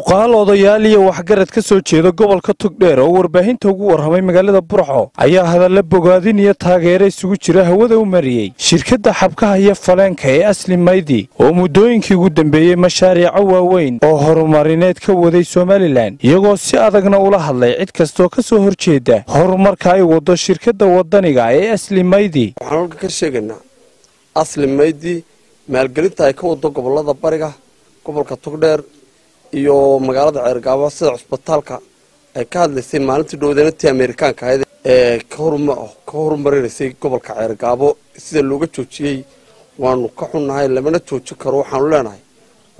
cuqaal odayaal iyo waxgarad ka soo jeeda gobolka togdheer oo warbaahinta ugu warramay magaalada burxo ayaa hadalla bogaadin iyo taageero isugu jira hawada u mariyey shirkadda xabkaha iyo faleenka ee asli maydi oo muddooyinkii ugu dambeeyey mashaariico waaweyn oo horumarineed ka waday somalilan iyagoo si adagna ula hadlay cid kastoo ka soo horjeeda horumarka ay waddo shirkadda waddaniga ee asli maydi. Waxaan halka ka sheegaynaa asli maydi maalgelinta ay ka wado gobollada bariga gobolka togdheer iyo magaalada ceergaabo sida cusbitaalka ay ka hadlaysay maalintii dhowdeynantii ameerikaanka ahayd ee ka horumarinaysay gobolka ceergaabo sida looga joojiyey waanu ka xunnahay lamana joojin karo waxaanu leenahay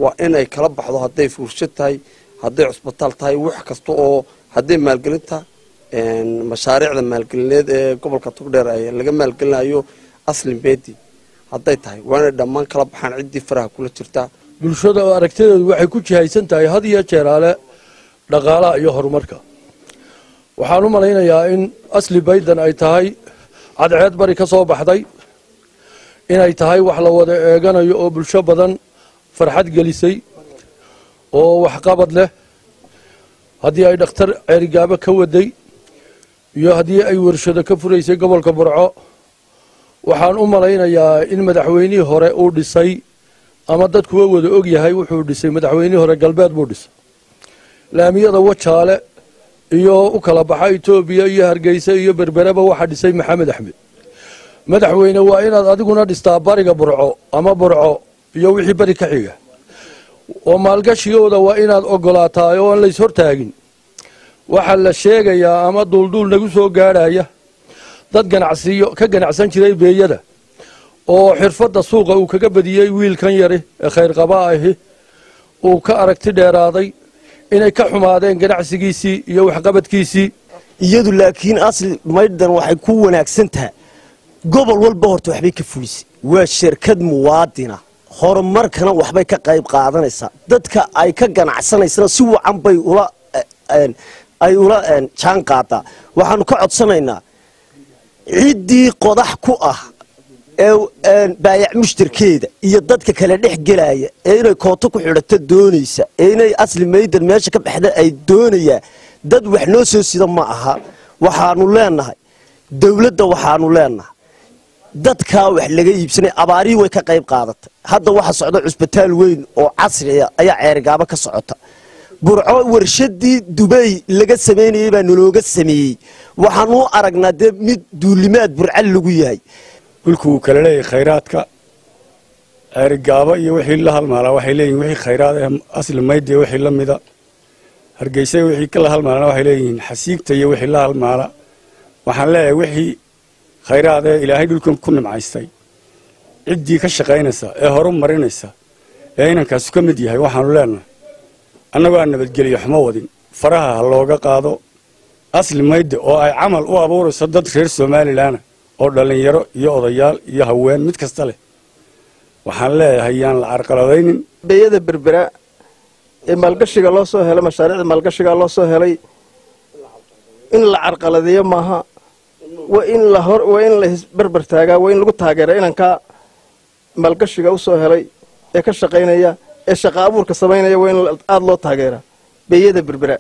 waa inay kala baxdo hadday fuursho tahay hadday cusbitaal tahay wax kasta oo hadday maalgelinta mashaariicda maalgelineed ee gobolka togdheer laga maalgelinayo asli meedi hadday tahay waa inay dhammaan kala baxaan ciddii faraha kula jirtaa bulshada oo aragtideedu waxay ku jihaysan tahay had iyo jeeraale dhaqaalaha iyo horumarka. Waxaan u malaynayaa in asli baydan ay tahay cadceed bari ka soo baxday inay tahay wax la wada eeganayo oo bulsho badan farxad gelisay oo waxqabad leh. Haddii ay dhakhtar ceerigaabo ka waday iyo haddii ay warshado ka furaysay gobolka burco waxaan u malaynayaa in madaxweynihii hore uu dhisay ama dadkuwa wada og yahay wuxuu dhisay madaxweynihii hore galbeed buu dhisay. Laamiyada wajaale iyo u kala baxa etoobiya iyo hargeysa iyo berbereba waxaa dhisay maxamed axmed. Madaxweyne waa inaad adiguna dhistaa bariga burco ama burco iyo wixii beri ka xiga. Oo maalgashigooda waa inaad ogolaataa oo aan lays hortaagin. Waxaa la sheegayaa ama duulduul nagu soo gaadhaya dad ganacsiyo ka ganacsan jiray beeyada oo xirfadda suuqa uu kaga badiyey wiilkan yari ee khayrqaba ahi uu ka aragti dheeraaday inay ka xumaadeen ganacsigiisii iyo waxqabadkiisii. Iyadu laakiin asli maydhan waxay ku wanaagsan tahay. Gobol walba horta waxbay ka fulisay. Waa shirkad muwaadina. Horumarkana waxbay ka qayb qaadanaysaa dadka ay ka ganacsanaysana si wacan bay ay ula jaan qaadaa waxaanu ka codsanaynaa ciddii qodax ku ah baayac mushtarkeeda iyo dadka kale dhex gelaya ee inay kooto ku xidhato doonaysa ee inay asli maydan meesha ka baxda ay doonayaan dad wax noo soo sida ma aha. Waxaanu leenahay dowladda waxaanu leenahay dadkaa wax laga iibsanay abaarihii way ka qayb qaadatay. Hadda waxa socda cusbitaal weyn oo casriya ayaa ceerigaabo ka socota. Burco warshadii dubay laga samaynayey baa nalooga sameeyey. Waxaanu aragnaa dee mid duulimaad burcal lagu yahay dhulku wuu kala leeyahay khayraadka. Ceerigaabo iyo wixii la halmaalaa waxay leeyihiin wixii khayraad ee asli maydi wixii la mida. Hargeysa wixii kala halmaalana waxay leeyihiin xasiigta iyo wixii la halmaala. Waxaan leeyahay wixii khayraad ee ilaahay dhulkan ku nimcaystay. Ciddii ka shaqaynaysa ee horu marinaysa ee inankaasu ka mid yahay waxaanu leenahay. Annagoo aan nabadgeliyo xumo wadin. Faraha ha looga qaado. Asli maydi oo ay camal u abuurayso dad reer somalilan oo dhallinyaro iyo odayaal iyo haween mid kasta leh. Waxaan leeyahay yaan la carqaladaynin beeyada berbera ee maalgashiga loo soo helay mashaariicda maalgashiga loo soo helay in la carqaladeeyo maaha. Waa in la hor waa in la isberber taagaa waa in lagu taageera inankaa maalgashiga u soo helay ee ka shaqaynaya ee shaqa abuurka samaynaya waa in aada loo taageeraa beeyada berbera.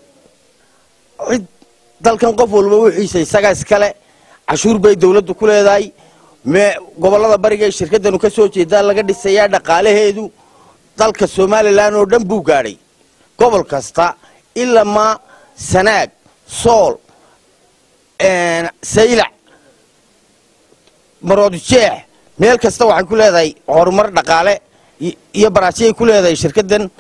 Cid dalkan qof walba wixiisa isaga iskale cashuur bay dawladdu ku leedahay. Gobollada bariga ee shirkaddanu ka soo jeedaa laga dhisayaa dhaqaalaheedu dalka somalilan oo dhan buu gaadhay. Gobol kasta ilamaa sanaag sool saylac maroodijeex meel kasta waxay ku leedahay horumar dhaqaale iyo baraasiyay ku leedahay shirkaddan.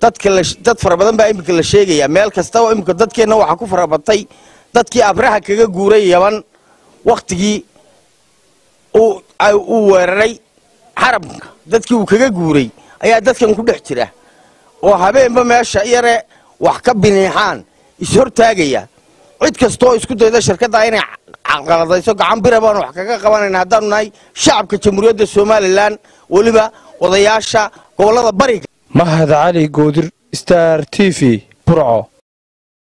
Dadka dad fara badan baa iminka la sheegayaa. Meel kasta oo iminka dadkeenna waxaa ku farabatay dadkii abraha kaga guuray yaban wakhtigii uu weeraray xarabka dadkii uu kaga guuray ayaa dadkan ku dhex jira. Oo habeenba meesha yare wax ka biniixaan is-hortaagaya cid kastooo isku dayda shirkaddaa inay caqaladayso gacan bira baanu wax kaga qabanayna haddaanu nahay shacabka jamhuuriyadda somalilan weliba odayaasha gobollada bariga. Mahad cali goodir star t v burco